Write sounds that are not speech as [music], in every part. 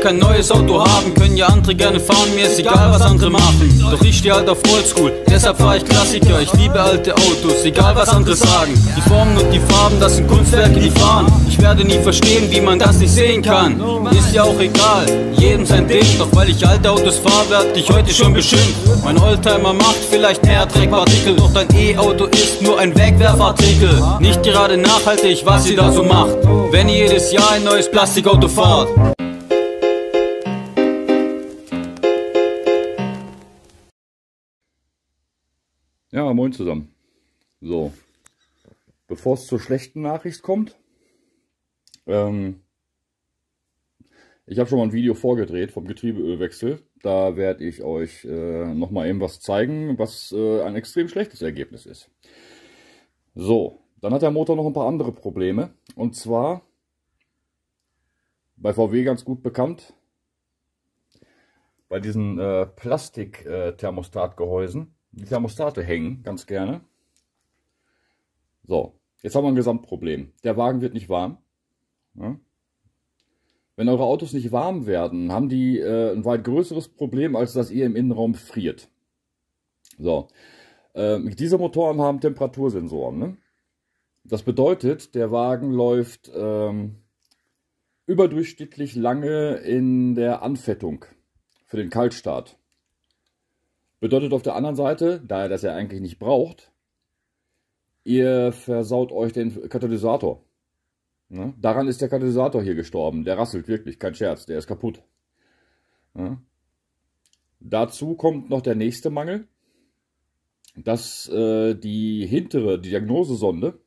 kein neues Auto haben. Können ja andere gerne fahren, mir ist egal, was andere machen. Doch ich steh halt auf Oldschool, deshalb fahr ich Klassiker. Ich liebe alte Autos, egal was andere sagen. Die Formen und die Farben, das sind Kunstwerke, die fahren. Ich werde nie verstehen, wie man das nicht sehen kann. Ist ja auch egal, jedem sein Ding. Doch weil ich alte Autos fahr, werd ich heute schon beschimpft. Mein Oldtimer macht vielleicht mehr Dreckpartikel, doch dein E-Auto ist nur ein Wegwerfartikel. Nicht gerade nachhaltig, was ihr da so macht. Wenn ihr jedes Jahr ein neues Plastikauto fahrt. Ja, moin zusammen. So, bevor es zur schlechten Nachricht kommt, ähm, ich habe schon mal ein Video vorgedreht vom Getriebeölwechsel. Da werde ich euch äh, nochmal eben was zeigen, was äh, ein extrem schlechtes Ergebnis ist. So, dann hat der Motor noch ein paar andere Probleme. Und zwar, bei VW ganz gut bekannt, bei diesen äh, Plastik-Thermostatgehäusen. Äh, die Thermostate hängen ganz gerne. So, jetzt haben wir ein Gesamtproblem. Der Wagen wird nicht warm. Ja? Wenn eure Autos nicht warm werden, haben die äh, ein weit größeres Problem, als dass ihr im Innenraum friert. So, äh, diese Motoren haben Temperatursensoren. Ne? Das bedeutet, der Wagen läuft ähm, überdurchschnittlich lange in der Anfettung für den Kaltstart. Bedeutet auf der anderen Seite, da er das ja eigentlich nicht braucht, ihr versaut euch den Katalysator. Ne? Daran ist der Katalysator hier gestorben. Der rasselt wirklich, kein Scherz, der ist kaputt. Ne? Dazu kommt noch der nächste Mangel, dass äh, die hintere Diagnosesonde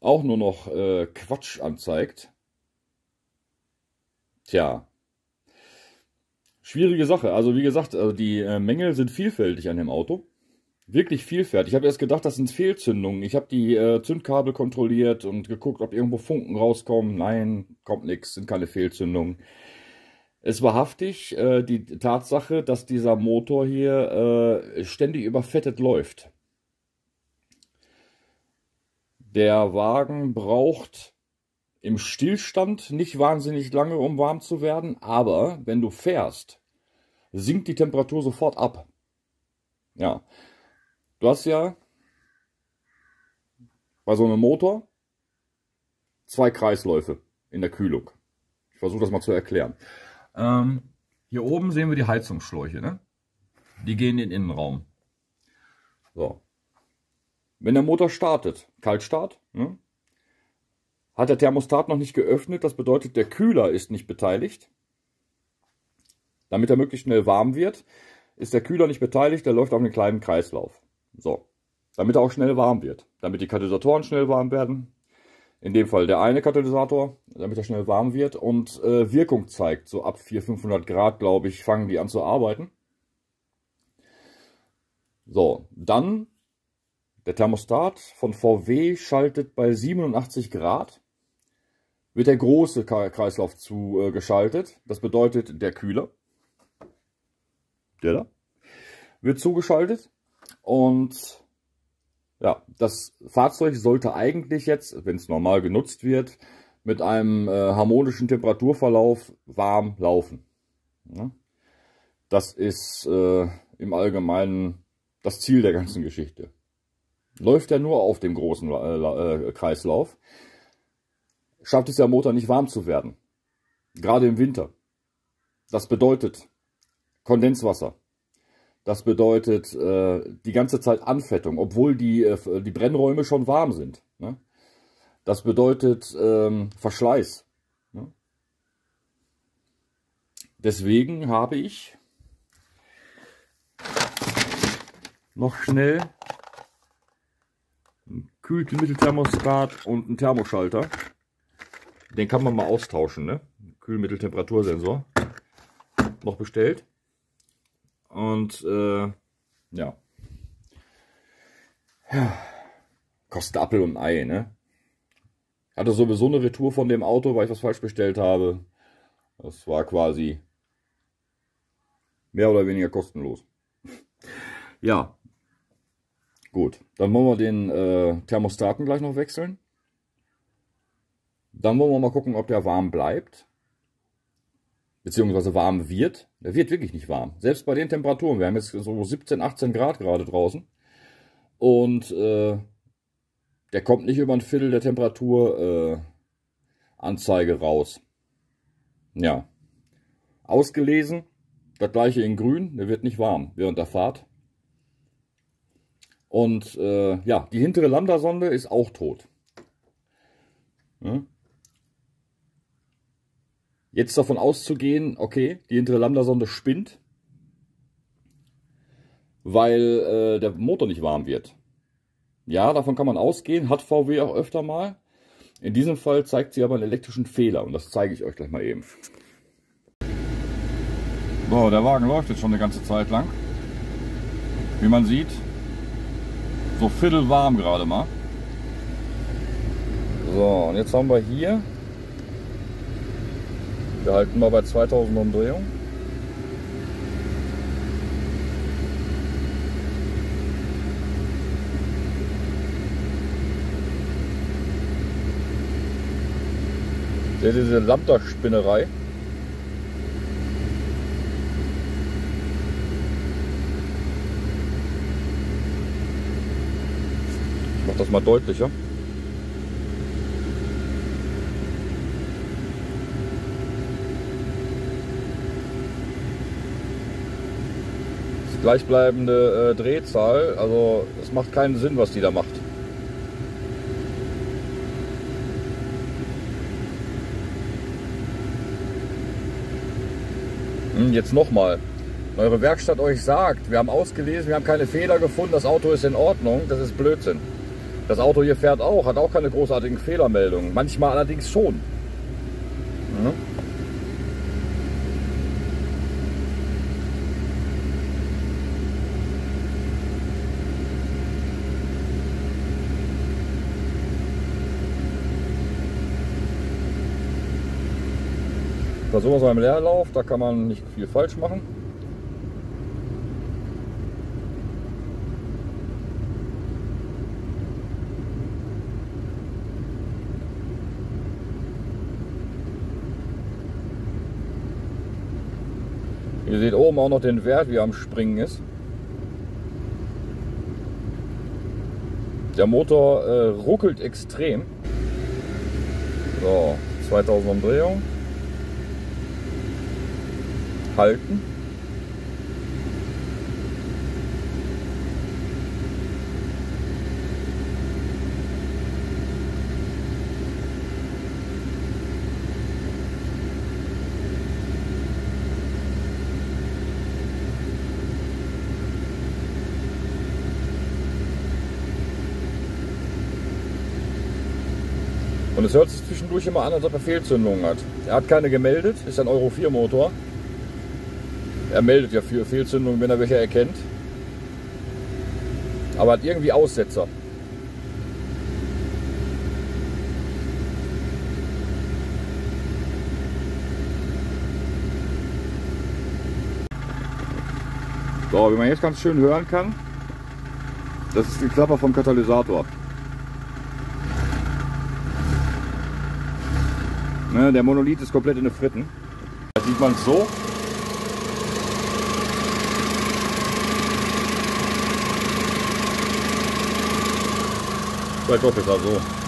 auch nur noch äh, Quatsch anzeigt. Tja, schwierige Sache. Also wie gesagt, also die äh, Mängel sind vielfältig an dem Auto. Wirklich vielfältig. Ich habe erst gedacht, das sind Fehlzündungen. Ich habe die äh, Zündkabel kontrolliert und geguckt, ob irgendwo Funken rauskommen. Nein, kommt nichts, sind keine Fehlzündungen. Es war haftig äh, die Tatsache, dass dieser Motor hier äh, ständig überfettet läuft. Der Wagen braucht im Stillstand nicht wahnsinnig lange, um warm zu werden, aber wenn du fährst, sinkt die Temperatur sofort ab. Ja, du hast ja bei so einem Motor zwei Kreisläufe in der Kühlung. Ich versuche das mal zu erklären. Ähm, hier oben sehen wir die Heizungsschläuche. Ne? Die gehen in den Innenraum. So, wenn der Motor startet, Kaltstart, ne, hat der Thermostat noch nicht geöffnet. Das bedeutet, der Kühler ist nicht beteiligt. Damit er möglichst schnell warm wird, ist der Kühler nicht beteiligt. Der läuft auf einen kleinen Kreislauf. So, damit er auch schnell warm wird. Damit die Katalysatoren schnell warm werden. In dem Fall der eine Katalysator, damit er schnell warm wird und äh, Wirkung zeigt. So ab 400, 500 Grad, glaube ich, fangen die an zu arbeiten. So, dann der Thermostat von VW schaltet bei 87 Grad, wird der große Kreislauf zugeschaltet. Das bedeutet der Kühler, der da, wird zugeschaltet. Und ja, das Fahrzeug sollte eigentlich jetzt, wenn es normal genutzt wird, mit einem äh, harmonischen Temperaturverlauf warm laufen. Ja? Das ist äh, im Allgemeinen das Ziel der ganzen Geschichte läuft er nur auf dem großen äh, äh, Kreislauf, schafft es der Motor nicht warm zu werden. Gerade im Winter. Das bedeutet Kondenswasser. Das bedeutet äh, die ganze Zeit Anfettung, obwohl die, äh, die Brennräume schon warm sind. Ne? Das bedeutet ähm, Verschleiß. Ne? Deswegen habe ich noch schnell Kühlmittelthermostat und ein Thermoschalter. Den kann man mal austauschen, ne? Kühlmitteltemperatursensor. Noch bestellt. Und äh, ja. ja. Kostet Apfel und Ei, ne? Hatte sowieso eine Retour von dem Auto, weil ich was falsch bestellt habe. Das war quasi mehr oder weniger kostenlos. ja, Gut, dann wollen wir den äh, Thermostaten gleich noch wechseln. Dann wollen wir mal gucken, ob der warm bleibt. beziehungsweise warm wird. Der wird wirklich nicht warm. Selbst bei den Temperaturen. Wir haben jetzt so 17, 18 Grad gerade draußen. Und äh, der kommt nicht über ein Viertel der Temperaturanzeige äh, raus. Ja. Ausgelesen. Das gleiche in grün. Der wird nicht warm während der Fahrt. Und äh, ja, die hintere Lambda-Sonde ist auch tot. Ja. Jetzt davon auszugehen, okay, die hintere Lambda-Sonde spinnt, weil äh, der Motor nicht warm wird. Ja, davon kann man ausgehen, hat VW auch öfter mal. In diesem Fall zeigt sie aber einen elektrischen Fehler und das zeige ich euch gleich mal eben. So, der Wagen läuft jetzt schon eine ganze Zeit lang. Wie man sieht, so viertelwarm gerade mal. So, und jetzt haben wir hier wir halten mal bei 2000 Umdrehungen. Seht ihr diese Lambda-Spinnerei? Ich mach das mal deutlicher. Gleichbleibende äh, Drehzahl. Also es macht keinen Sinn, was die da macht. Hm, jetzt nochmal. Eure Werkstatt euch sagt, wir haben ausgelesen, wir haben keine Fehler gefunden, das Auto ist in Ordnung, das ist Blödsinn. Das Auto hier fährt auch, hat auch keine großartigen Fehlermeldungen. Manchmal allerdings schon. Versuchen wir es beim Leerlauf, da kann man nicht viel falsch machen. Ihr seht oben auch noch den Wert, wie er am Springen ist. Der Motor äh, ruckelt extrem. So, 2000 Umdrehungen halten. Und es hört sich zwischendurch immer an, als ob er Fehlzündungen hat. Er hat keine gemeldet, ist ein Euro 4 Motor. Er meldet ja für Fehlzündungen, wenn er welche erkennt. Aber hat irgendwie Aussetzer. So, wie man jetzt ganz schön hören kann, das ist die Klapper vom Katalysator. Ne, der Monolith ist komplett in den Fritten. Da sieht man es so. Vielleicht doch besser so.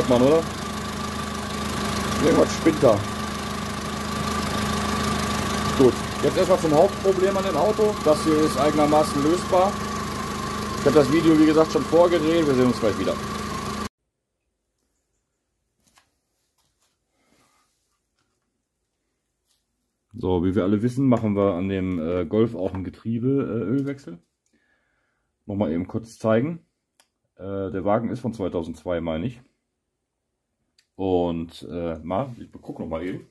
Hört man, oder? Irgendwas spinnt da. Gut, jetzt erstmal zum Hauptproblem an dem Auto. Das hier ist eigenermaßen lösbar. Ich habe das Video, wie gesagt, schon vorgedreht. Wir sehen uns gleich wieder. So, wie wir alle wissen, machen wir an dem äh, Golf auch einen Getriebeölwechsel. Äh, Nochmal eben kurz zeigen. Äh, der Wagen ist von 2002, meine ich. Und äh, mal, ich guck noch mal eben.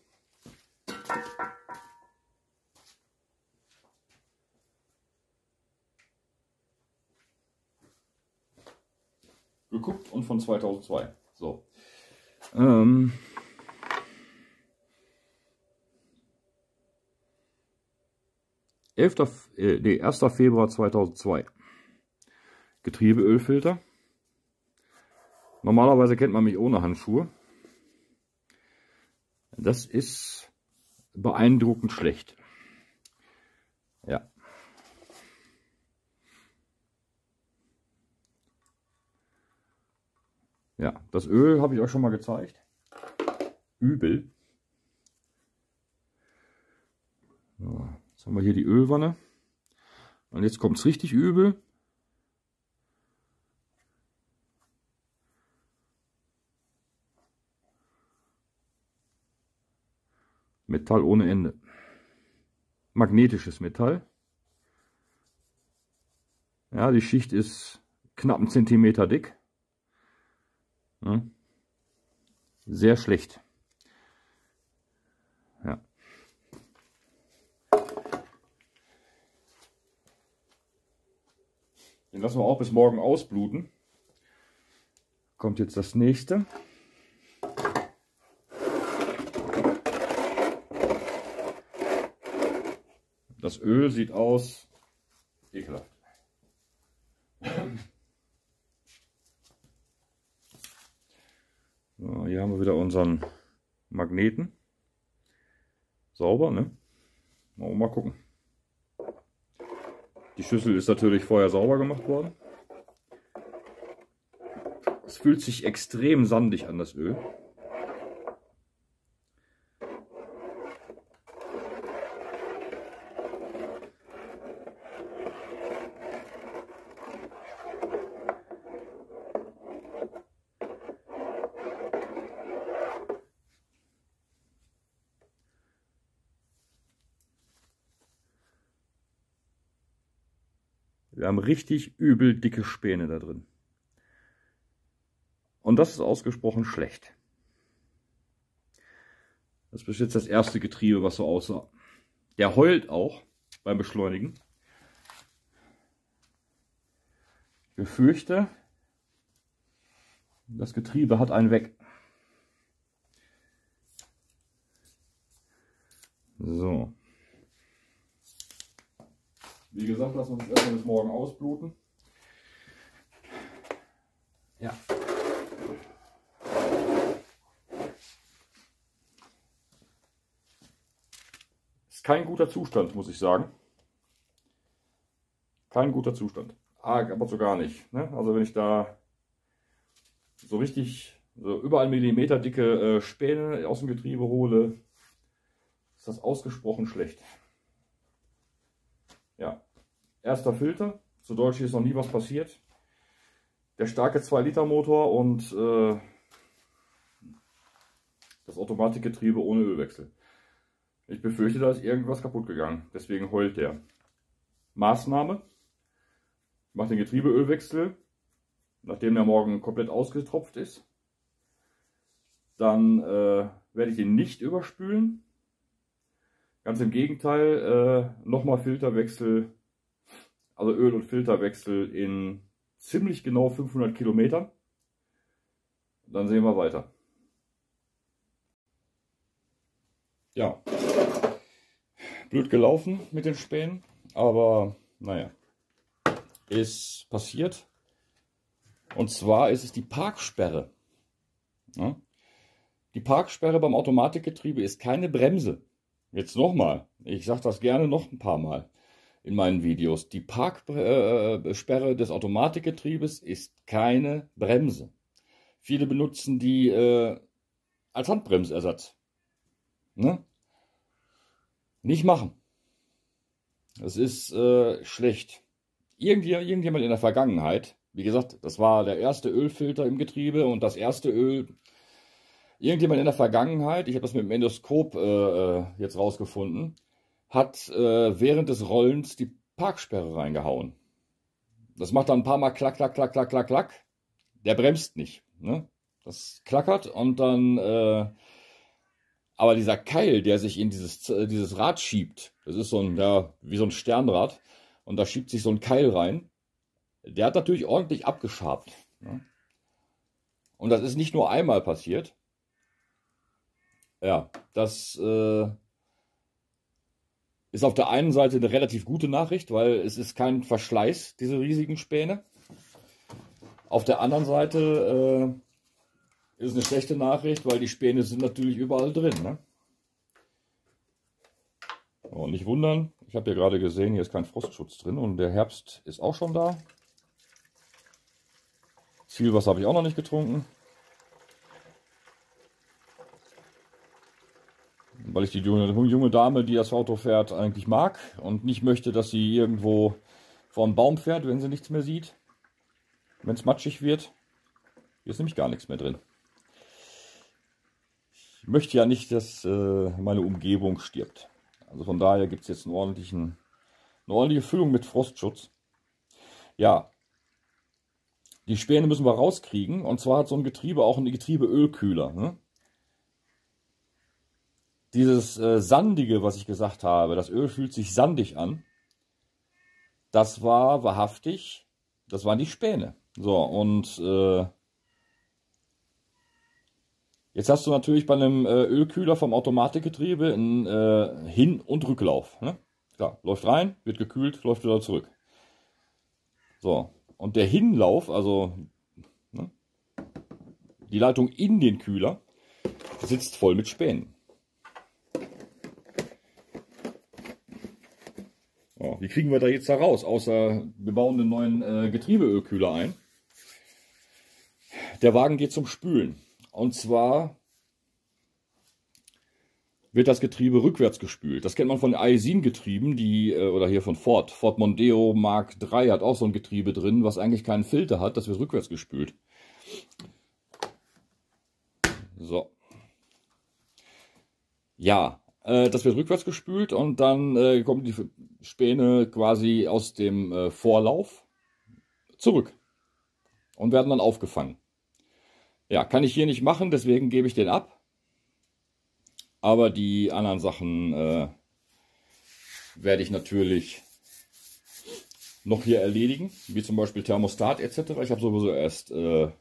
Geguckt und von 2002. So. Ähm. Elfter, äh, nee, 1. Februar 2002. Getriebeölfilter. Normalerweise kennt man mich ohne Handschuhe. Das ist beeindruckend schlecht. Ja. Ja, das Öl habe ich euch schon mal gezeigt. Übel. So, jetzt haben wir hier die Ölwanne. Und jetzt kommt es richtig übel. Metall ohne Ende. Magnetisches Metall. Ja, die Schicht ist knapp einen Zentimeter dick. Ja. Sehr schlecht. Ja. Den lassen wir auch bis morgen ausbluten. Kommt jetzt das nächste. Das Öl sieht aus ekelhaft. So, hier haben wir wieder unseren Magneten. Sauber, ne? Mal gucken. Die Schüssel ist natürlich vorher sauber gemacht worden. Es fühlt sich extrem sandig an, das Öl. Haben richtig übel dicke Späne da drin. Und das ist ausgesprochen schlecht. Das ist jetzt das erste Getriebe, was so aussah. Der heult auch beim Beschleunigen. Ich befürchte, das Getriebe hat einen weg. So. Wie gesagt, lassen wir uns erstmal bis morgen ausbluten. Ja. Ist kein guter Zustand, muss ich sagen. Kein guter Zustand. Arg, aber so gar nicht. Ne? Also wenn ich da so richtig, so über einen Millimeter dicke äh, Späne aus dem Getriebe hole, ist das ausgesprochen schlecht. Ja, erster Filter. Zu Deutsch ist noch nie was passiert. Der starke 2 Liter Motor und äh, das Automatikgetriebe ohne Ölwechsel. Ich befürchte, da ist irgendwas kaputt gegangen. Deswegen heult der. Maßnahme. Ich mache den Getriebeölwechsel, nachdem der morgen komplett ausgetropft ist. Dann äh, werde ich ihn nicht überspülen. Ganz im Gegenteil, äh, nochmal Filterwechsel, also Öl- und Filterwechsel in ziemlich genau 500 Kilometern. Dann sehen wir weiter. Ja, blöd gelaufen mit den Spänen, aber naja, ist passiert. Und zwar ist es die Parksperre. Ja? Die Parksperre beim Automatikgetriebe ist keine Bremse. Jetzt nochmal. Ich sage das gerne noch ein paar Mal in meinen Videos. Die Parksperre des Automatikgetriebes ist keine Bremse. Viele benutzen die äh, als Handbremsersatz. Ne? Nicht machen. Das ist äh, schlecht. irgendjemand in der Vergangenheit, wie gesagt, das war der erste Ölfilter im Getriebe und das erste Öl Irgendjemand in der Vergangenheit, ich habe das mit dem Endoskop äh, äh, jetzt rausgefunden, hat äh, während des Rollens die Parksperre reingehauen. Das macht dann ein paar Mal klack, klack, klack, klack, klack, klack. Der bremst nicht. Ne? Das klackert und dann... Äh, aber dieser Keil, der sich in dieses, äh, dieses Rad schiebt, das ist so ein, ja, wie so ein Sternrad, und da schiebt sich so ein Keil rein, der hat natürlich ordentlich abgeschabt. Ne? Und das ist nicht nur einmal passiert. Ja, das äh, ist auf der einen Seite eine relativ gute Nachricht, weil es ist kein Verschleiß, diese riesigen Späne. Auf der anderen Seite äh, ist eine schlechte Nachricht, weil die Späne sind natürlich überall drin. Ne? Und nicht wundern, ich habe ja gerade gesehen, hier ist kein Frostschutz drin und der Herbst ist auch schon da. Zielwasser habe ich auch noch nicht getrunken. Weil ich die junge, junge Dame, die das Auto fährt, eigentlich mag und nicht möchte, dass sie irgendwo vor einem Baum fährt, wenn sie nichts mehr sieht. Wenn es matschig wird, hier ist nämlich gar nichts mehr drin. Ich möchte ja nicht, dass äh, meine Umgebung stirbt. Also von daher gibt es jetzt einen ordentlichen, eine ordentliche Füllung mit Frostschutz. Ja, die Späne müssen wir rauskriegen. Und zwar hat so ein Getriebe auch einen Getriebeölkühler. Ne? Dieses äh, Sandige, was ich gesagt habe, das Öl fühlt sich sandig an. Das war wahrhaftig, das waren die Späne. So, und äh, jetzt hast du natürlich bei einem äh, Ölkühler vom Automatikgetriebe einen äh, Hin- und Rücklauf. Ne? Klar, läuft rein, wird gekühlt, läuft wieder zurück. So, und der Hinlauf, also ne, die Leitung in den Kühler, sitzt voll mit Spänen. Oh, wie kriegen wir da jetzt da raus? Außer wir bauen einen neuen äh, Getriebeölkühler ein. Der Wagen geht zum Spülen. Und zwar wird das Getriebe rückwärts gespült. Das kennt man von Aisin-Getrieben, die, äh, oder hier von Ford. Ford Mondeo Mark III hat auch so ein Getriebe drin, was eigentlich keinen Filter hat. Das wird rückwärts gespült. So. Ja, äh, das wird rückwärts gespült und dann äh, kommen die Späne quasi aus dem äh, Vorlauf zurück und werden dann aufgefangen. Ja, kann ich hier nicht machen, deswegen gebe ich den ab. Aber die anderen Sachen äh, werde ich natürlich noch hier erledigen, wie zum Beispiel Thermostat etc. Ich habe sowieso erst äh,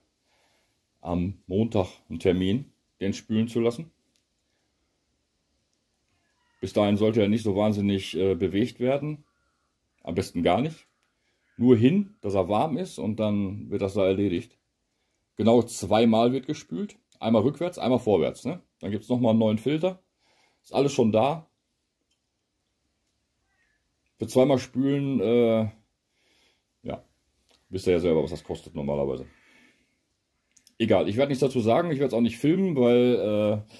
am Montag einen Termin, den spülen zu lassen. Bis dahin sollte er nicht so wahnsinnig äh, bewegt werden. Am besten gar nicht. Nur hin, dass er warm ist und dann wird das da erledigt. Genau zweimal wird gespült. Einmal rückwärts, einmal vorwärts. Ne? Dann gibt es nochmal einen neuen Filter. Ist alles schon da. Für zweimal spülen, äh, ja, wisst ihr ja selber, was das kostet normalerweise. Egal, ich werde nichts dazu sagen, ich werde es auch nicht filmen, weil, äh,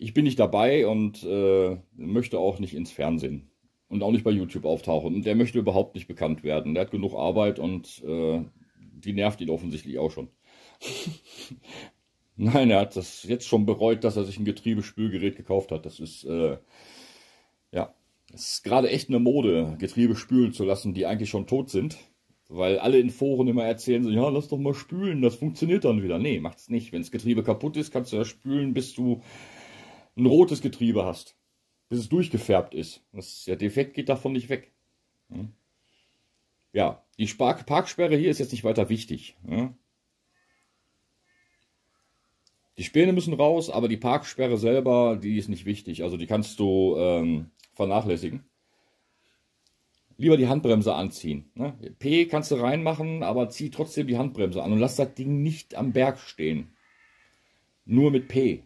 ich bin nicht dabei und äh, möchte auch nicht ins Fernsehen und auch nicht bei YouTube auftauchen. Und der möchte überhaupt nicht bekannt werden. Der hat genug Arbeit und äh, die nervt ihn offensichtlich auch schon. [laughs] Nein, er hat das jetzt schon bereut, dass er sich ein Getriebespülgerät gekauft hat. Das ist, äh, ja, das ist gerade echt eine Mode, Getriebe spülen zu lassen, die eigentlich schon tot sind. Weil alle in Foren immer erzählen so, ja, lass doch mal spülen, das funktioniert dann wieder. Nee, macht's nicht. Wenn das Getriebe kaputt ist, kannst du ja spülen, bis du ein rotes Getriebe hast. Bis es durchgefärbt ist. Das, der Defekt geht davon nicht weg. Hm? Ja, die Parksperre hier ist jetzt nicht weiter wichtig. Ja. Die Späne müssen raus, aber die Parksperre selber, die ist nicht wichtig. Also die kannst du ähm, vernachlässigen. Lieber die Handbremse anziehen. Ne? P kannst du reinmachen, aber zieh trotzdem die Handbremse an und lass das Ding nicht am Berg stehen. Nur mit P.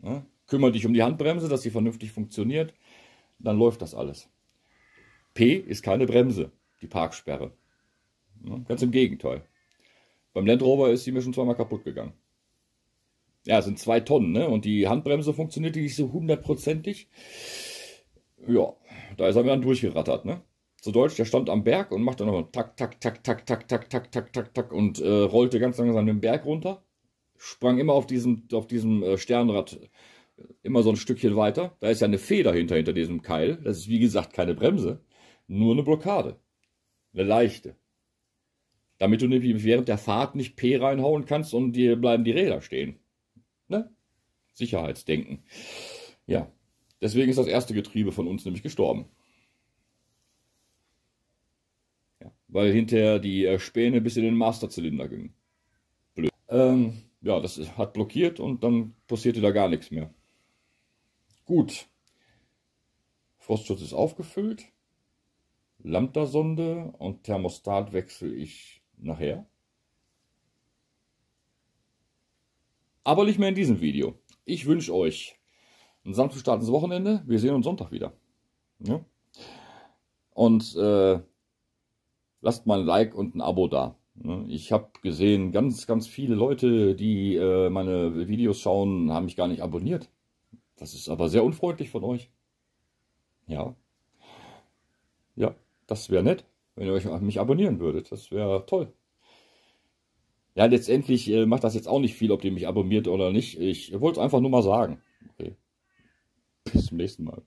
Ne? Kümmere dich um die Handbremse, dass sie vernünftig funktioniert. Dann läuft das alles. P ist keine Bremse, die Parksperre. Ganz im Gegenteil. Beim Land Rover ist sie mir schon zweimal kaputt gegangen. Ja, sind zwei Tonnen, ne? Und die Handbremse funktioniert nicht so hundertprozentig. Ja, da ist er mir dann durchgerattert, ne? Zu Deutsch, der stand am Berg und machte noch tak, tak, tak, tak, tak, tak, tak, tak, tak, tak und äh, rollte ganz langsam den Berg runter. Sprang immer auf diesem, auf diesem äh, Sternrad immer so ein Stückchen weiter. Da ist ja eine Feder hinter, hinter diesem Keil. Das ist wie gesagt keine Bremse, nur eine Blockade. Eine leichte. Damit du nämlich während der Fahrt nicht P reinhauen kannst und dir bleiben die Räder stehen. Ne? Sicherheitsdenken. Ja, deswegen ist das erste Getriebe von uns nämlich gestorben. Ja, weil hinterher die äh, Späne bis in den Masterzylinder gingen. Ähm, ja, das hat blockiert und dann passierte da gar nichts mehr. Gut. Frostschutz ist aufgefüllt. Lambda-Sonde und Thermostat wechsle ich nachher. Aber nicht mehr in diesem Video. Ich wünsche euch ein sanftes Start ins Wochenende. Wir sehen uns Sonntag wieder. Ja? Und äh, lasst mal ein Like und ein Abo da. Ich habe gesehen, ganz, ganz viele Leute, die äh, meine Videos schauen, haben mich gar nicht abonniert. Das ist aber sehr unfreundlich von euch. Ja. Ja, das wäre nett, wenn ihr euch mich abonnieren würdet. Das wäre toll. Ja, letztendlich äh, macht das jetzt auch nicht viel, ob ihr mich abonniert oder nicht. Ich wollte es einfach nur mal sagen. Okay. Bis zum nächsten Mal.